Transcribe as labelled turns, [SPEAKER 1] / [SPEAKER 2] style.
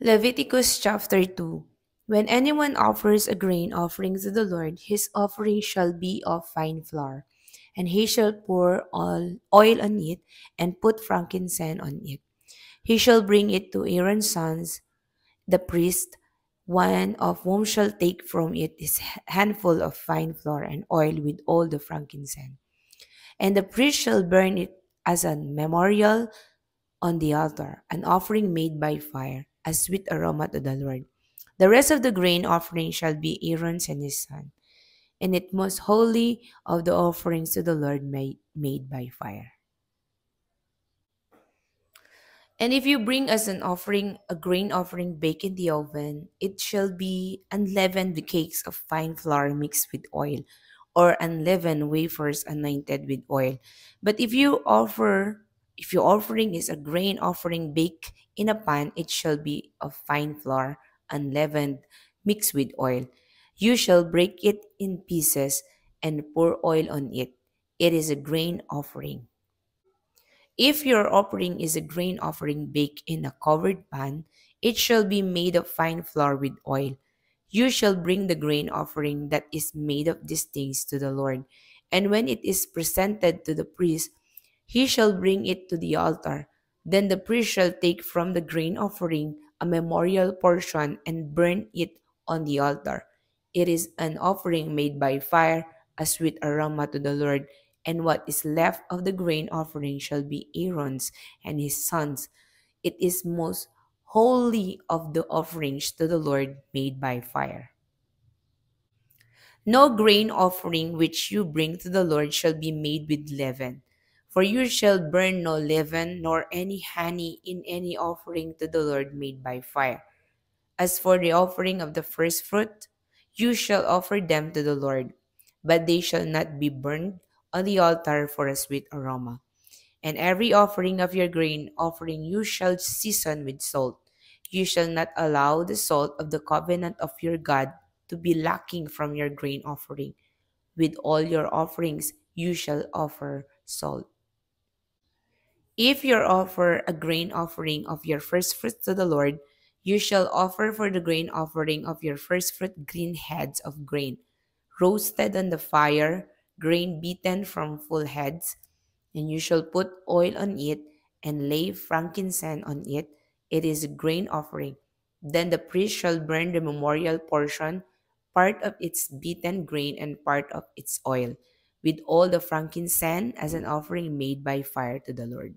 [SPEAKER 1] Leviticus chapter 2 When anyone offers a grain offering to the Lord, his offering shall be of fine flour, and he shall pour oil on it and put frankincense on it. He shall bring it to Aaron's sons, the priest, one of whom shall take from it this handful of fine flour and oil with all the frankincense. And the priest shall burn it as a memorial on the altar, an offering made by fire a sweet aroma to the Lord. The rest of the grain offering shall be Aaron's and his son, and it most holy of the offerings to the Lord made, made by fire. And if you bring us an offering a grain offering baked in the oven, it shall be unleavened cakes of fine flour mixed with oil, or unleavened wafers anointed with oil. But if you offer if your offering is a grain offering baked in a pan, it shall be of fine flour, unleavened, mixed with oil. You shall break it in pieces and pour oil on it. It is a grain offering. If your offering is a grain offering baked in a covered pan, it shall be made of fine flour with oil. You shall bring the grain offering that is made of these things to the Lord. And when it is presented to the priest, he shall bring it to the altar. Then the priest shall take from the grain offering a memorial portion and burn it on the altar. It is an offering made by fire, a sweet aroma to the Lord. And what is left of the grain offering shall be Aaron's and his sons. It is most holy of the offerings to the Lord made by fire. No grain offering which you bring to the Lord shall be made with leaven. For you shall burn no leaven, nor any honey in any offering to the Lord made by fire. As for the offering of the first fruit, you shall offer them to the Lord, but they shall not be burned on the altar for a sweet aroma. And every offering of your grain offering you shall season with salt. You shall not allow the salt of the covenant of your God to be lacking from your grain offering. With all your offerings you shall offer salt. If you offer a grain offering of your first fruit to the Lord, you shall offer for the grain offering of your first fruit green heads of grain, roasted on the fire, grain beaten from full heads, and you shall put oil on it and lay frankincense on it. It is a grain offering. Then the priest shall burn the memorial portion, part of its beaten grain and part of its oil, with all the frankincense as an offering made by fire to the Lord.